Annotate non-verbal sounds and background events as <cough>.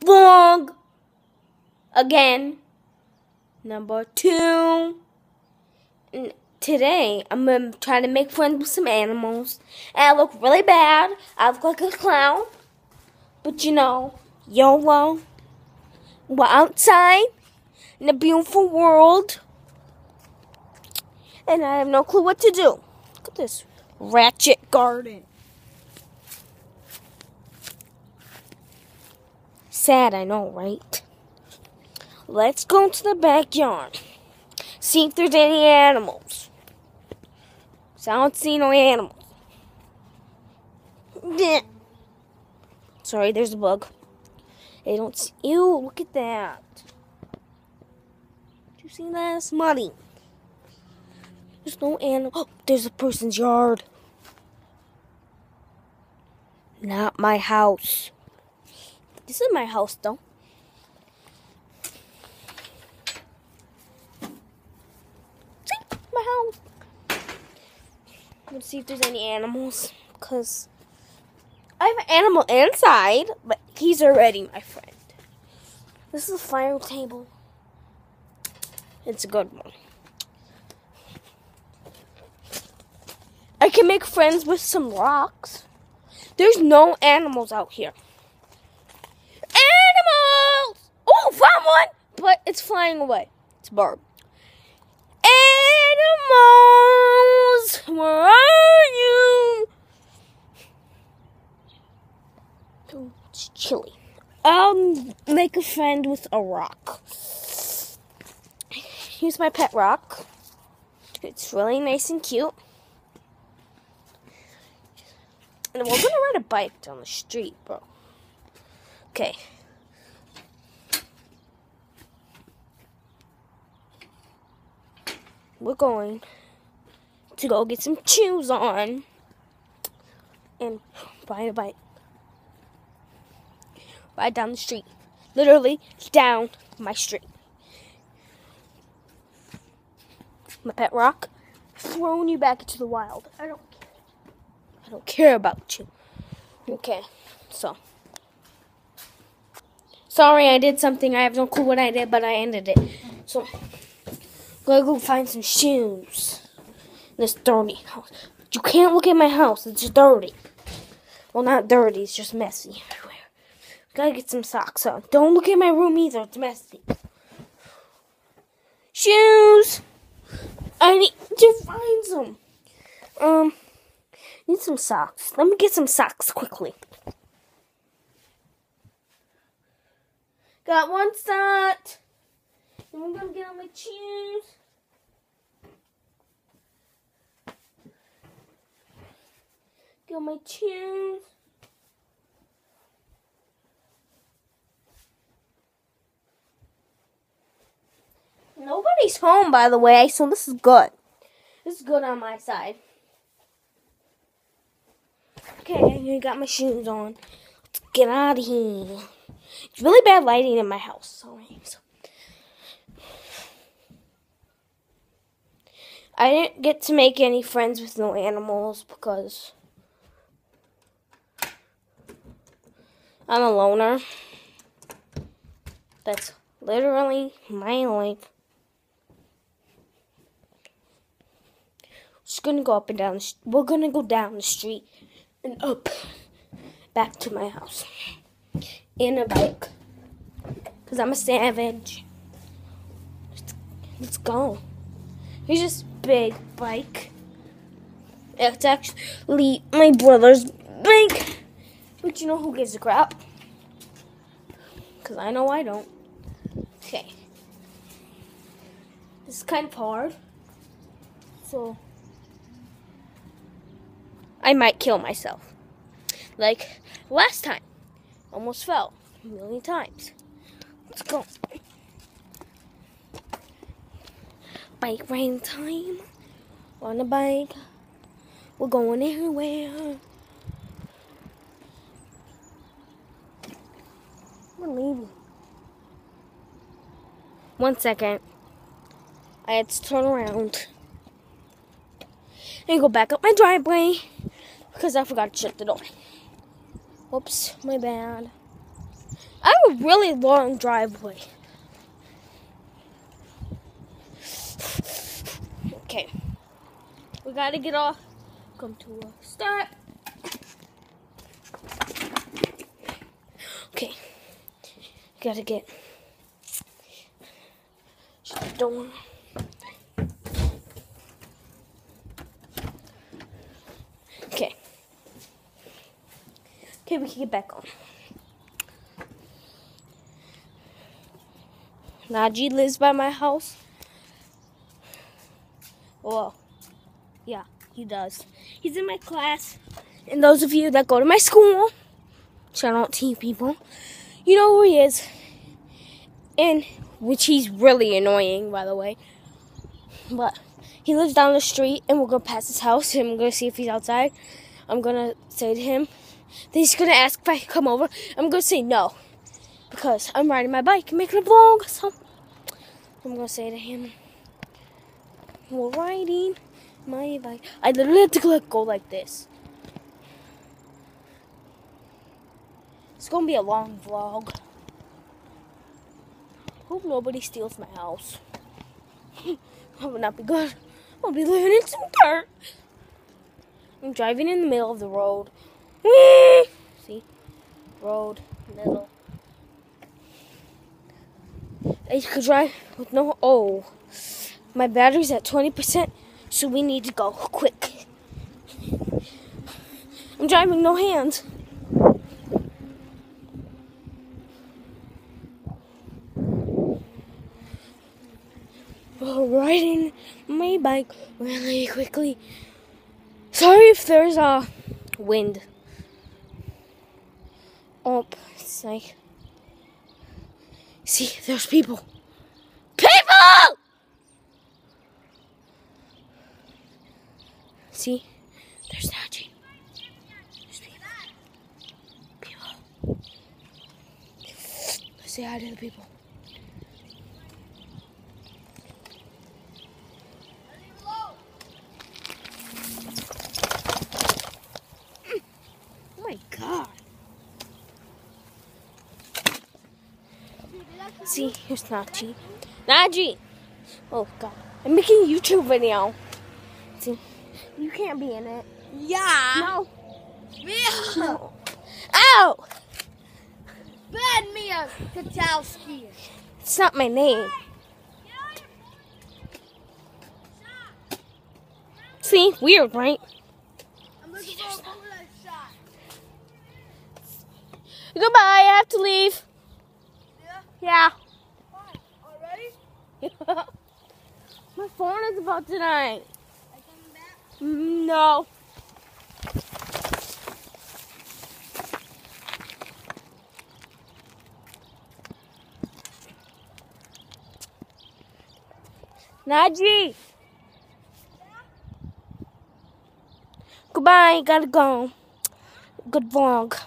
vlog again. Number two. Today, I'm gonna try to make friends with some animals. And I look really bad. I look like a clown. But you know, YOLO. We're outside in a beautiful world. And I have no clue what to do. Look at this ratchet garden. Sad, I know, right? Let's go to the backyard. See if there's any animals. So I don't see no animals. <laughs> Sorry, there's a bug. They don't see. Ew, look at that. Do you see that? It's muddy. There's no animal. Oh, <gasps> there's a person's yard. Not my house. This is my house, though. See? My house. Let's see if there's any animals. Because I have an animal inside, but he's already my friend. This is a fire table. It's a good one. I can make friends with some rocks. There's no animals out here. Animals! Oh, found one! But it's flying away. It's bird. Animals! Where are you? Oh, it's chilly. I'll make a friend with a rock. Here's my pet rock. It's really nice and cute. And we're gonna ride a bike down the street, bro. Okay. We're going to go get some shoes on and ride a bike. Ride down the street. Literally down my street. My pet rock, throwing you back into the wild. I don't care. I don't care about you. Okay, so. Sorry, I did something. I have no clue what I did, but I ended it. So, gotta go find some shoes. This dirty house. You can't look at my house. It's dirty. Well, not dirty. It's just messy everywhere. Gotta get some socks on. Don't look at my room either. It's messy. Shoes. I need to find some. Um, need some socks. Let me get some socks quickly. Got one sock. I'm gonna get on my shoes. Get on my shoes. Nobody's home, by the way, so this is good. This is good on my side. Okay, I got my shoes on. Let's get out of here. It's really bad lighting in my house. Sorry. I didn't get to make any friends with no animals because I'm a loner. That's literally my life. Just gonna go up and down. The We're gonna go down the street and up back to my house in a bike. Cause I'm a savage. Let's, let's go. Here's this big bike. It's actually my brother's bike. But you know who gives a crap? Cause I know I don't. Okay. This is kind of hard. So I might kill myself. Like last time. Almost fell a million times. Let's go. Bike ride time. We're On a bike. We're going everywhere. We're leaving. One second. I had to turn around and go back up my driveway because I forgot to shut the door. Whoops, my bad. I have a really long driveway. Okay. We gotta get off. Come to a stop. Okay. Gotta get. Door. Okay. Okay, we can get back on. Najee lives by my house. Well, yeah, he does. He's in my class. And those of you that go to my school, shout out to you people, you know who he is. And, which he's really annoying, by the way. But, he lives down the street, and we'll go past his house, and I'm to see if he's outside. I'm going to say to him, then he's going to ask if I come over. I'm going to say no because I'm riding my bike and making a vlog. So I'm gonna say to him, "We're riding my bike." I literally have to go like this. It's gonna be a long vlog. Hope nobody steals my house. <laughs> that would not be good. I'll be living in some dirt. I'm driving in the middle of the road. <laughs> See? Road, middle. I could drive with no. Oh, my battery's at 20%, so we need to go quick. I'm driving no hands. Oh, riding my bike really quickly. Sorry if there's a wind. Oh, it's like. See, there's people. People! See, there's Najee. There's people. Let's say hi to the people. Mm. Oh my god. See, here's Najee. Najee! Oh god. I'm making a YouTube video. You can't be in it. Yeah. No. Mia. No. Oh. Ow! Bad Mia Katowski. It's not my name. See, weird, right? I'm looking for a bullet shot. Goodbye, I have to leave. Yeah. Yeah. <laughs> My phone is about to die. I coming back? Mm, No. Najee. Goodbye, gotta go. Good vlog.